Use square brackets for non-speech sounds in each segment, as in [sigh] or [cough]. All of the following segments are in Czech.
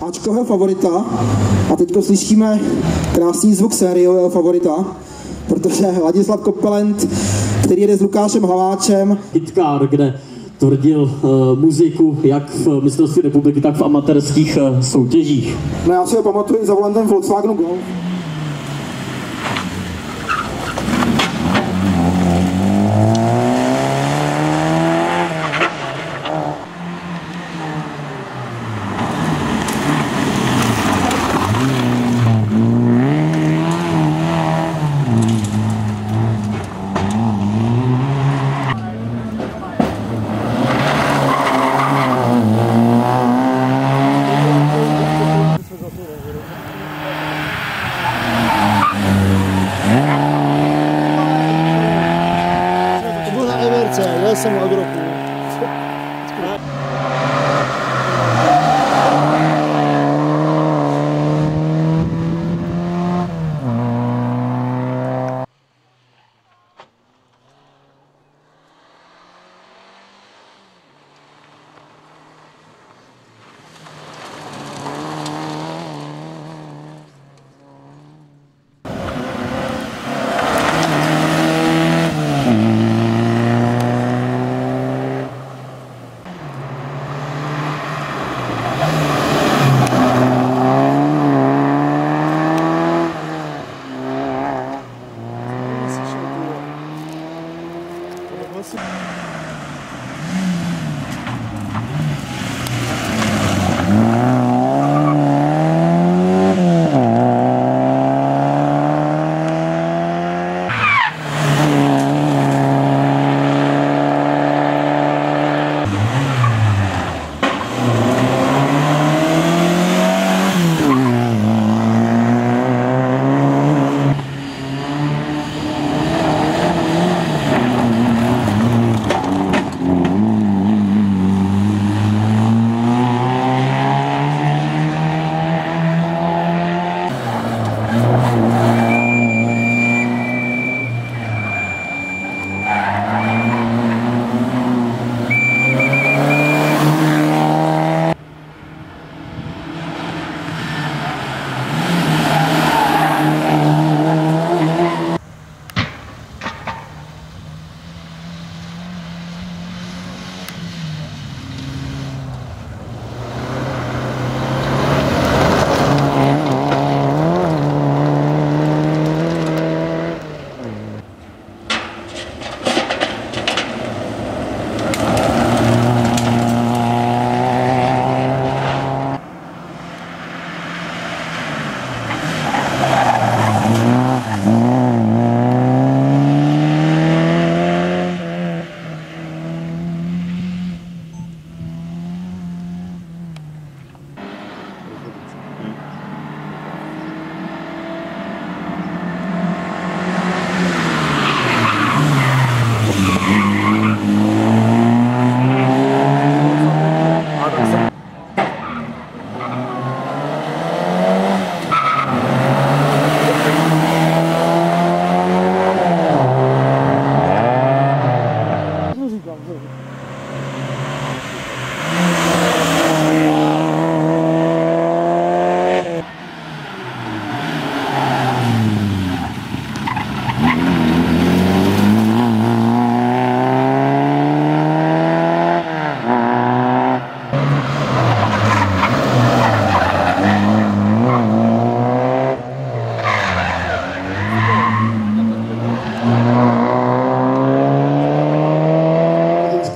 Ačkového favorita. A teď slyšíme krásný zvuk sériového favorita, protože Ladislav Kopelent, který jede s Lukášem Hlaváčem, Hitkár, kde tvrdil uh, muziku jak v mistrovství republiky, tak v amatérských uh, soutěžích. no já si ho pamatuju za volantem Volkswagenu Golf. To bylo na Everce,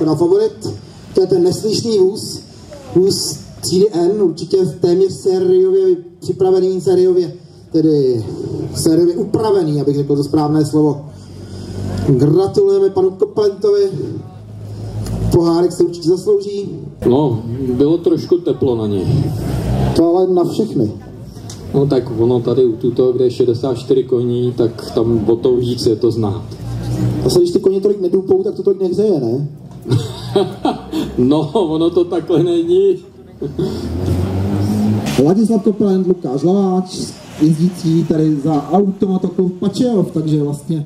Agropu. Škoda Favorit, to je ten neslyšný vůz, vůz třídy N, určitě téměř sériově připravený, sériově, tedy sériově upravený, abych řekl to správné slovo. Gratulujeme panu Koplentovi, pohárek se určitě zaslouží, No, bylo trošku teplo na něj. to ale na všechny. No tak ono tady u tuto, kde je 64 koní, tak tam o to víc je to znát. Zase když ty koně tolik nedupou, tak to tolik nehřeje, ne? [laughs] no, ono to takhle není. Ladislav Kopelent, Lukáš Laváč, jezdící tady za automotokou Pačeov, takže vlastně